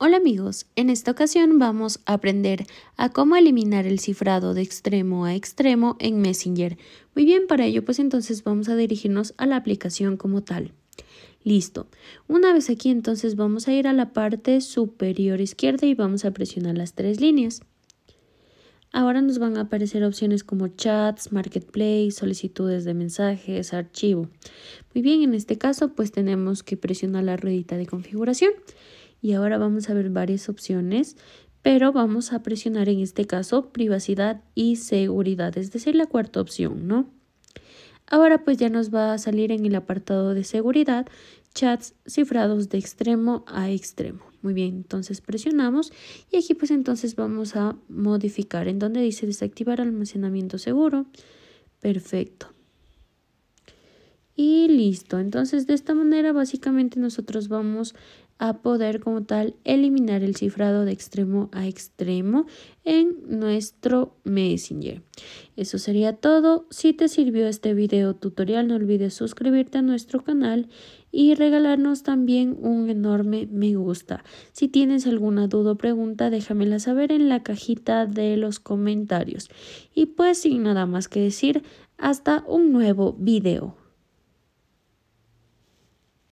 Hola amigos, en esta ocasión vamos a aprender a cómo eliminar el cifrado de extremo a extremo en Messenger. Muy bien, para ello pues entonces vamos a dirigirnos a la aplicación como tal. Listo. Una vez aquí entonces vamos a ir a la parte superior izquierda y vamos a presionar las tres líneas. Ahora nos van a aparecer opciones como chats, marketplace, solicitudes de mensajes, archivo. Muy bien, en este caso pues tenemos que presionar la ruedita de configuración y ahora vamos a ver varias opciones, pero vamos a presionar en este caso privacidad y seguridad, es decir, la cuarta opción, ¿no? Ahora pues ya nos va a salir en el apartado de seguridad chats cifrados de extremo a extremo. Muy bien, entonces presionamos y aquí pues entonces vamos a modificar en donde dice desactivar almacenamiento seguro. Perfecto. Listo. Entonces de esta manera básicamente nosotros vamos a poder como tal eliminar el cifrado de extremo a extremo en nuestro Messenger. Eso sería todo. Si te sirvió este video tutorial no olvides suscribirte a nuestro canal y regalarnos también un enorme me gusta. Si tienes alguna duda o pregunta déjamela saber en la cajita de los comentarios. Y pues sin nada más que decir, hasta un nuevo video.